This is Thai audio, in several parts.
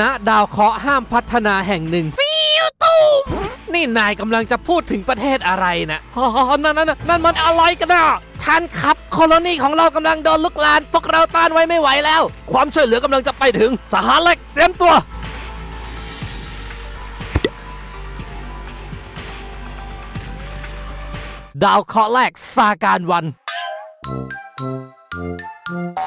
ณดาวเคราะห์ห้ามพัฒนาแห่งหนึ่งฟิวตูมนี่นายกำลังจะพูดถึงประเทศอะไรนะอ๋อนั่นนั่นนั่นมันอะไรกันนะท่านครับโคโลนีของเรากำลังโดนลุกลาน พวกเราต้านไว้ไม่ไหวแล้ว ความช่วยเหลือกำลังจะไปถึงทหารเล็กเตรียมตัวดาวเคราะห์แรกซาการวัน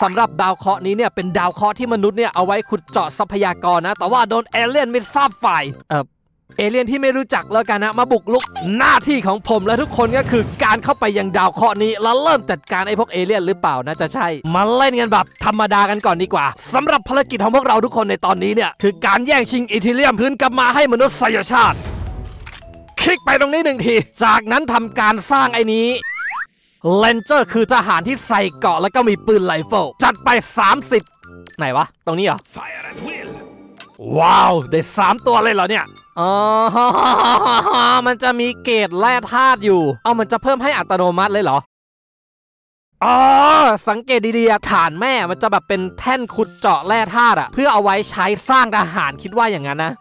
สำหรับดาวเคราะห์นี้เนี่ยเป็นดาวเคราะห์ที่มนุษย์เนี่ยเอาไว้ขุดเจาะทรัพยากรนะ แต่ว่าโดนเอเลี่ยนไม่ทราบฝ่ายเออเอเลี่ยนที่ไม่รู้จักแล้วกันนะมาบุกรุกหน้าที่ของผมและทุกคนก็คือการเข้าไปยังดาวเคราะห์นี้แล้วเริ่มจัดการไอ้พวกเอเลี่ยนหรือเปล่านะจะใช่มาเล่นกันแบบธรรมดากันก่อนดีกว่าสำหรับภารกิจของพวกเราทุกคนในตอนนี้เนี่ยคือการแย่งชิง Etherium คืนกลับมาให้มนุษยชาติ คลิกไปตรงนี้หนึ่งที จากนั้นทำการสร้างไอ้นี้ Ranger คือทหารที่ใส่เกราะแล้วก็มีปืนไรเฟิลจัดไป 30 ไหนวะ ตรงนี้เหรอ Fire at will. ว้าว ได้ 3 ตัวเลยเหรอเนี่ยอ๋อมันจะมีเกรดแร่ธาตุอยู่ เอามันจะเพิ่มให้อัตโนมัติเลยเหรออ๋อสังเกตดีๆอะฐานแม่มันจะแบบเป็นแท่นขุดเจาะแร่ธาตุอะเพื่อเอาไว้ใช้สร้างทหารคิดว่าอย่างนั้นนะ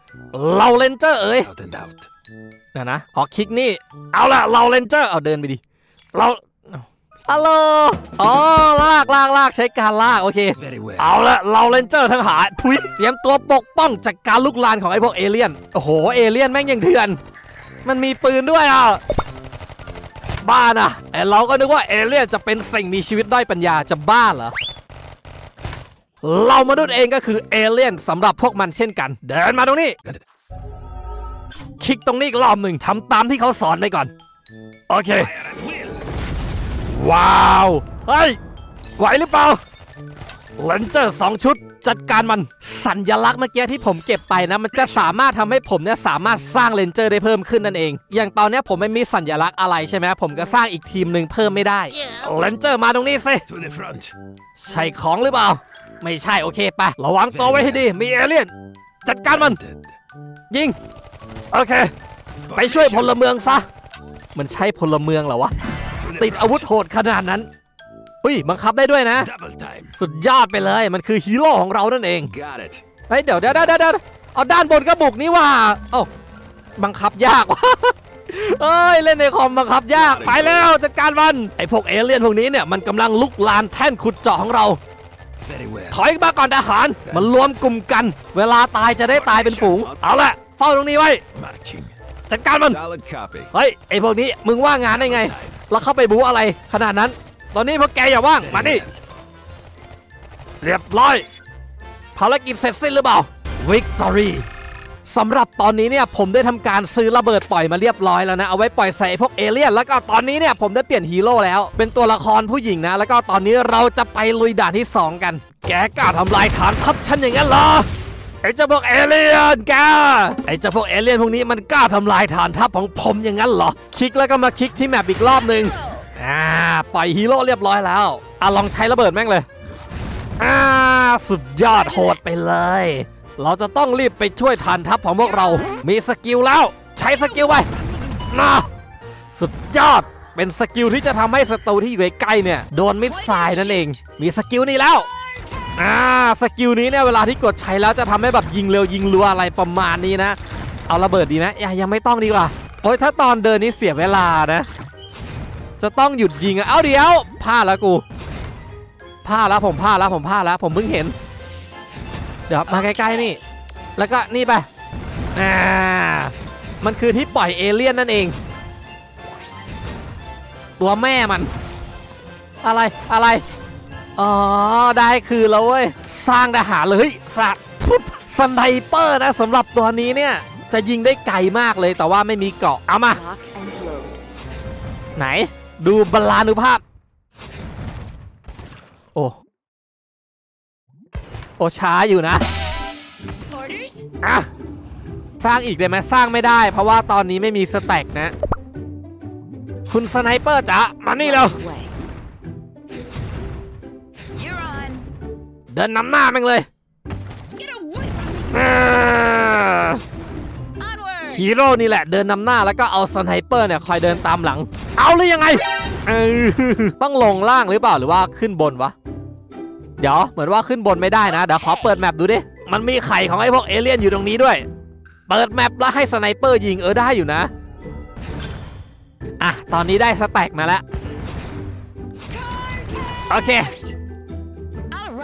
เรา Ranger เอ้ย Out and out. เดี๋ยวนะออกคลิกนี่ เอาละเรา Ranger เอาเดินไปดิ เรา ฮัลโหลอ๋อลากลากลากใช้การลากโอเค Very well. เอาละเรา Ranger ทั้งหลายเตรียมตัวปกป้องจากการรุกรานของไอ้พวกเอเลี่ยน โอ้โห เอเลี่ยนแม่งยังเถื่อน มันมีปืนด้วยอะ บ้านะไอ้เราก็นึกว่าเอเลี่ยนจะเป็นสิ่งมีชีวิตด้อยปัญญาจะบ้าเหรอเรามนุษย์เองก็คือเอเลี่ยนสำหรับพวกมันเช่นกัน เดินมาตรงนี้ Got it. คลิกตรงนี้อีกรอบหนึ่งทำตามที่เขาสอนไปก่อน โอเค Fire at will. ว้าว เฮ้ย ไหวหรือเปล่า Ranger สองชุดจัดการมันสัญลักษณ์เมื่อกี้ที่ผมเก็บไปนะ มันจะสามารถทำให้ผมเนี่ยสามารถสร้าง Ranger ได้เพิ่มขึ้นนั่นเอง อย่างตอนเนี้ยผมไม่มีสัญลักษณ์อะไรใช่ไหมผมก็สร้างอีกทีมหนึ่งเพิ่มไม่ได้ Ranger มาตรงนี้สิ To the front. ใช่ของหรือเปล่า ไม่ใช่โอเคไประวังตัวไว้ให้ดี มีเอเลี่ยน จัดการมัน Dead. ยิง โอเค ไปช่วยพลเมืองซะ มันใช่พลเมืองเหรอวะ To the ติด front. อาวุธโหดขนาดนั้นอุ้ยบังคับได้ด้วยนะ Double time. สุดยอดไปเลยมันคือฮีโร่ของเรานั่นเอง Got it. เฮ้ยเดี๋ยวเดี๋ยวเดี๋ยวเดี๋ยวเอาด้านบนก็บุกนี่ว่าเอ้าบังคับยากว่ะเอ้ยเล่นในคอมบังคับยากไปแล้วจัดการมันไอพวกเอเลี่ยนพวกนี้เนี่ยมันกำลังลุกลานแท่นขุดเจาะของเรา Very well. ถอยมาก่อนทหารมันรวมกลุ่มกัน เวลาตายจะได้ตายเป็นฝูง เอาละเฝ้าตรงนี้ไว้ Marching. จัดการมัน Solid copy. เฮ้ยไอพวกนี้มึงว่างงานได้ไง แล้วเข้าไปบู๊อะไรขนาดนั้น ตอนนี้พวกแกอย่าว่างมาดิเรียบร้อยภารกิจเสร็จสิ้นหรือเปล่า Victory สำหรับตอนนี้เนี่ยผมได้ทำการซื้อระเบิดปล่อยมาเรียบร้อยแล้วนะ เอาไว้ปล่อยใส่พวกเอเลี่ยน แล้วก็ตอนนี้เนี่ยผมได้เปลี่ยนฮีโร่แล้ว เป็นตัวละครผู้หญิงนะ แล้วก็ตอนนี้เราจะไปลุยด่านที่ 2 กัน แกกล้าทำลายฐานทัพฉันอย่างนั้นเหรอ ไอ้เจ้าพวกเอเลี่ยนแกไอ้เจ้าพวกเอเลี่ยนพวกนี้มันกล้าทำลายฐานทัพของผมอย่างนั้นเหรอ คลิกแล้วก็มาคลิกที่ map อีกรอบหนึ่งอ่าปล่อยฮีโร่เรียบร้อยแล้วอะลองใช้ระเบิดแม่งเลยอ่าสุดยอดโหดไปเลย เราจะต้องรีบไปช่วยฐานทัพของพวกเรา มี skill แล้ว ใช้ skill ไปนะสุดยอดเป็น skill ที่จะทำให้ศัตรูที่อยู่ใกล้เนี่ยโดน missile นั่นเอง มี skill นี้แล้ว อ่า skill นี้เนี่ยเวลาที่กดใช้แล้วจะทำให้แบบยิงเร็วยิงรัวอะไรประมาณนี้นะ เอาระเบิดดีไหมยังไม่ต้องดีกว่าโอ้ยถ้าตอนเดินนี่เสียเวลานะ จะต้องหยุดยิงอะเอาเดี๋ยวพลาดแล้วกูพลาดแล้วผมพลาดแล้วผมพลาดแล้วผมเพิ่งเห็น เดี๋ยวมาใกล้ๆนี่ แล้วก็นี่ไปอ่ามันคือที่ปล่อยเอเลี่ยนนั่นเอง ตัวแม่มัน อะไรอะไร อ๋อ ได้คืนแล้วเว้ย สร้างทหารเลยเฮ้ยสัตว์พุบ sniper นะสำหรับตัวนี้เนี่ย จะยิงได้ไกลมากเลยแต่ว่าไม่มีเกราะเอามา Lock and load. ไหน ดูบาลานุภาพ โอ้โอช้าอยู่นะ Orders? อะสร้างอีกได้ไหมสร้างไม่ได้ เพราะว่าตอนนี้ไม่มี stack นะ คุณ sniper จ๋ามานี่เร็ว เดินนำหน้าแม่งเลย Get away. อ่า Onward. ฮีโร่นี่แหละเดินนำหน้าแล้วก็เอา sniper เนี่ยคอยเดินตามหลัง เอาหรือยังไงเออต้องลงล่างหรือเปล่าหรือว่าขึ้นบนวะ เดี๋ยวเหมือนว่าขึ้นบนไม่ได้นะ เดี๋ยวขอเปิด map ดูดิ มันมีไข่ของไอ้พวกเอเลี่ยนอยู่ตรงนี้ด้วย เปิด map แล้วให้ sniper ยิงเออได้อยู่นะ อะตอนนี้ได้ stack มาแล้ว โอเค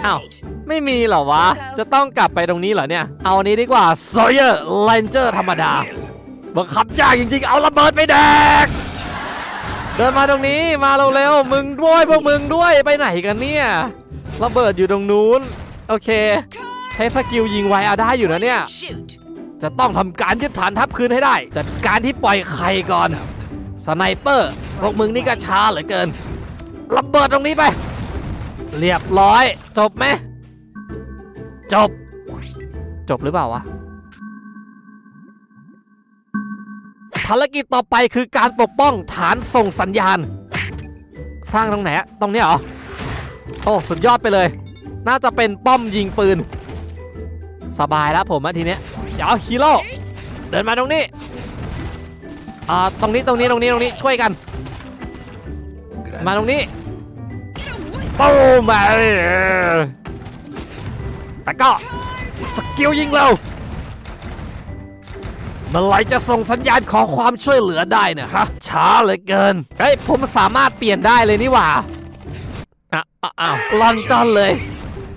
Ow. All right. ไม่มีเหรอวะ จะต้องกลับไปตรงนี้เหรอเนี่ย เอาอันนี้ดีกว่า Sawyer Ranger ธรรมดาบังคับยากจริงๆ เอาระเบิดไปแดก เดินมาตรงนี้มาเร็วๆมึงด้วยพวกมึงด้วยไปไหนกันเนี่ยระเบิดอยู่ตรงนู้น โอเคใช้ skill ยิงไวเอาได้อยู่นะเนี่ย จะต้องทำการยึดฐานทัพคืนให้ได้ จัดการที่ปล่อยไข่ก่อน sniper พวกมึงนี่ก็ช้าเหลือเกินระเบิดตรงนี้ไป เรียบร้อย จบไหม จบ จบหรือเปล่าวะ ภารกิจต่อไปคือการปกป้องฐานส่งสัญญาณ สร้างตรงไหนตรงนี้เหรอ โอ้ สุดยอดไปเลย น่าจะเป็นป้อมยิงปืน สบายแล้วผมอะทีเนี้ยเดี๋ยวฮีโร่เดินมาตรงนี้ อ่า ตรงนี้ตรงนี้ตรงนี้ตรงนี้ช่วยกัน มาตรงนี้ ปูมมาแต่ก็ skill ยิงเร็วเมื่อไรจะส่งสัญญาณขอความช่วยเหลือได้เนี่ยฮะ ช้าเหลือเกิน เฮ้ย ผมสามารถเปลี่ยนได้เลยนี่หว่าอะอะอ้าวลอนจอนเลย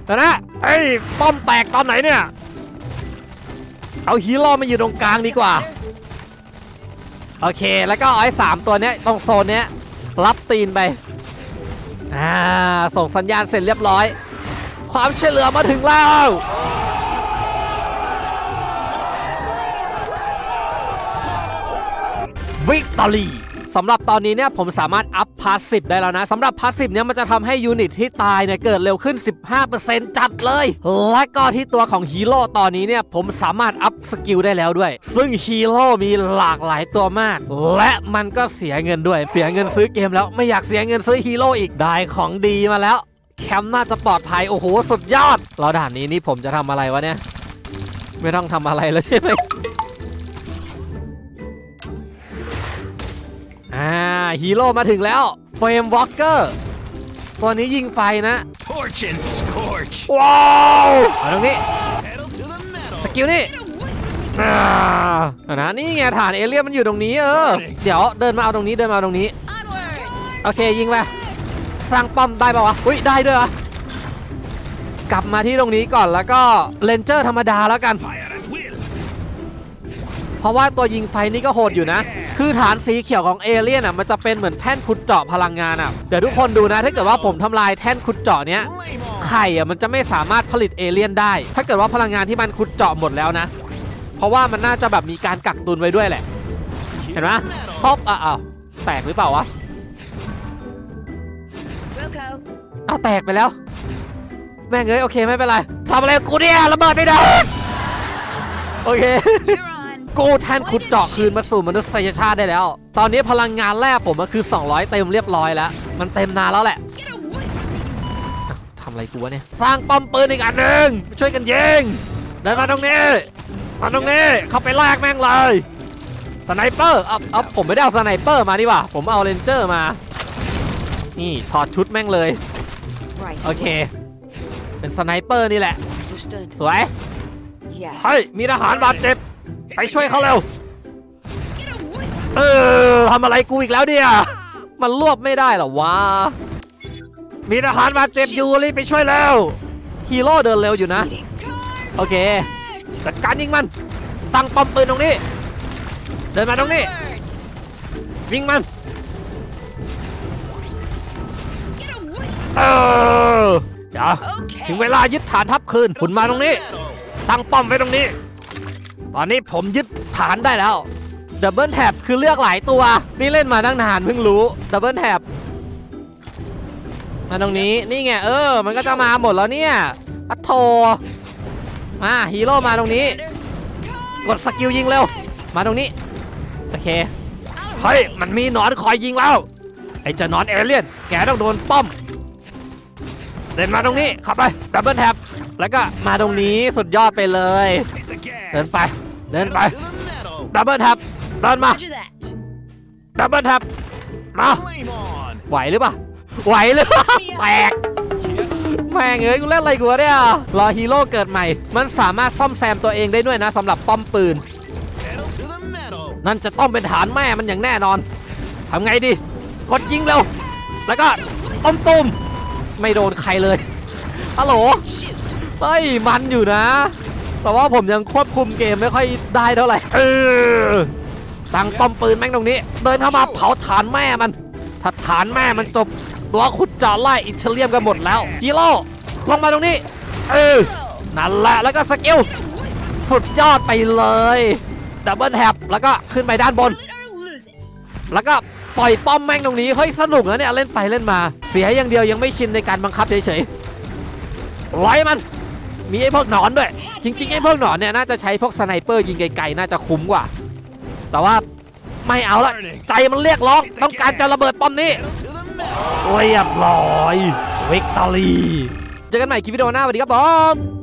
แต่นะเอ้ย ป้อมแตกตอนไหนเนี่ย เอาฮีโร่มาอยู่ตรงกลางดีกว่า โอเค แล้วก็อาไอ้สามตัวเนี้ยตรงโซนเนี้ยรับตีนไป อ่าส่งสัญญาณเสร็จเรียบร้อย ความช่วยเหลือมาถึงแล้วVictory สำหรับตอนนี้เนี่ยผมสามารถอัพ passive ได้แล้วนะสำหรับ passive เนี่ยมันจะทำให้ unit ที่ตายเนี่ยเกิดเร็วขึ้น 15%จัดเลย และก็ที่ตัวของฮีโร่ตอนนี้เนี่ยผมสามารถอัพ skill ได้แล้วด้วย ซึ่งฮีโร่มีหลากหลายตัวมาก และมันก็เสียเงินด้วย เสียเงินซื้อเกมแล้วไม่อยากเสียเงินซื้อฮีโร่อีกได้ของดีมาแล้วแคมป์น่าจะปลอดภัยโอ้โหสุดยอดเราด่านนี้นี่ผมจะทำอะไรวะเนี่ย ไม่ต้องทำอะไรแล้วใช่ไหม ฮีโร่มาถึงแล้ว Flamewalker ตัวนี้ยิงไฟนะ Torch and scorch. ว้าวมาตรงนี้ Pedal to the metal. skill นี่ Get a whiff. อ่าเอานะนี่ไงฐานเอเลี่ยนมันอยู่ตรงนี้เออ เดี๋ยวเดินมาเอาตรงนี้เดินมาเอาตรงนี้ Onwards. โอเคยิงไปสร้างป้อมได้ป่าวะ อุ้ยได้ด้วยวะกลับมาที่ตรงนี้ก่อนแล้วก็เลนเจอร์ธรรมดาแล้วกัน Fire at will. เพราะว่าตัวยิงไฟนี่ก็โหดอยู่นะ คือฐานสีเขียวของเอเลี่ยนอะมันจะเป็นเหมือนแท่นขุดเจาะพลังงานอะเดี๋ยวทุกคนดูนะถ้าเกิดว่าผมทำลายแท่นขุดเจาะเนี้ยไข่อะมันจะไม่สามารถผลิตเอเลี่ยนได้ ถ้าเกิดว่าพลังงานที่มันขุดเจาะหมดแล้วนะ เพราะว่ามันน่าจะแบบมีการกักตุนไว้ด้วยแหละ เห็นไหมพบอะอ้าวแตกหรือเปล่าวะ Wilco. อ้าแตกไปแล้ว แม่งเอ้ยโอเคไม่เป็นไรทำอะไรกูเนี่ยระเบิดไม่ได้โอเค กู้แท่นขุดเจาะคืนมาสู่มนุษยชาติได้แล้ว ตอนนี้พลังงานแรกผมมันคือ 200 เต็มเรียบร้อยแล้ว มันเต็มนานแล้วแหละ Get a whiff. ทำอะไรกูวะเนี่ย สร้างป้อมปืนอีกอันหนึ่งช่วยกันยิงเดินมาตรงนี้มาตรงนี้เข้าไปแลกแม่งเลย sniper เอาเอาผมไม่ได้เอา sniper มาดีกว่าผมเอา ranger มา นี่ถอดชุดแม่งเลย Right. โอเค เป็น sniper นี่แหละ Understood. สวย Yes. เฮ้ย มีทหารบาดเจ็บ ไปช่วยเขาเร็วเออทำอะไรกูอีกแล้วเนี่ย มันรวบไม่ได้หรอวะ มีทหารบาดเจ็บอยู่รีบไปช่วยแล้วฮีโร่เดินเร็วอยู่นะ โอเค จัดการยิงมัน ตั้งป้อมปืนตรงนี้ เดินมาตรงนี้ วิ่งมันเออเดี๋ยวถึงเวลายึดฐานทัพคืนคุณมาตรงนี้ ตั้งป้อมไว้ตรงนี้ ตอนนี้ผมยึดฐานได้แล้ว double tap คือเลือกหลายตัว นี่เล่นมาตั้งนานเพิ่งรู้ double tap มาตรงนี้นี่ไงเออ มันก็จะมาหมดแล้วเนี่ย autoมาฮีโร่มาตรงนี้ กด skill ยิงเร็ว มาตรงนี้ โอเค เฮ้ย มันมีหนอนคอยยิงแล้ว ไอ้เจ้าหนอนเอเลี่ยน แกต้องโดนป้อม เดินมาตรงนี้ขับไป double tap แล้วก็มาตรงนี้สุดยอดไปเลย เดินไป เดินไป Pedal to the metal. double tap เดินมา Roger that. double tap มา Flame on. ไหวหรือเปล่าไหวหรือเปล่าแตกแม่งเอ้ยกูเล่นอะไรกูวะเนี่ยรอฮีโร่เกิดใหม่ มันสามารถซ่อมแซมตัวเองได้ด้วยนะสำหรับป้อมปืน Pedal to the metal. นั่นจะต้องเป็นฐานแม่มันอย่างแน่นอนทำไงดี กดยิงเร็ว แล้วก็ต้มตุมไม่โดนใครเลยฮัลโหลเฮ้ยมันอยู่นะ แต่ว่าผมยังควบคุมเกมไม่ค่อยได้เท่าไหร่ตั้งป้อมปืนแม่งตรงนี้ เดินเข้ามาเผาฐานแม่มันถ้าฐานแม่มันจบตัวขุดเจาะไล่ไอ้เอเลี่ยนกันหมดแล้วฮีโร่ลงมาตรงนี้ เออนั่นแหละแล้วก็ skill สุดยอดไปเลย double tap แล้วก็ขึ้นไปด้านบน แล้วก็ปล่อยป้อมแม่งตรงนี้เฮ้ยสนุกนะเนี่ยเล่นไปเล่นมา เสียอย่างเดียวยังไม่ชินในการบังคับเฉยๆร้อยมัน มีไอ้พวกหนอนด้วย จริงๆไอ้พวกหนอนเนี่ยน่าจะใช้พวก sniper ยิงไกลๆน่าจะคุ้มกว่า แต่ว่าไม่เอาละใจมันเรียกร้องต้องการจะระเบิดป้อมนี้เรียบร้อยวิกตอรี่เจอกันใหม่คลิปวิดีโอหน้าสวัสดีครับผม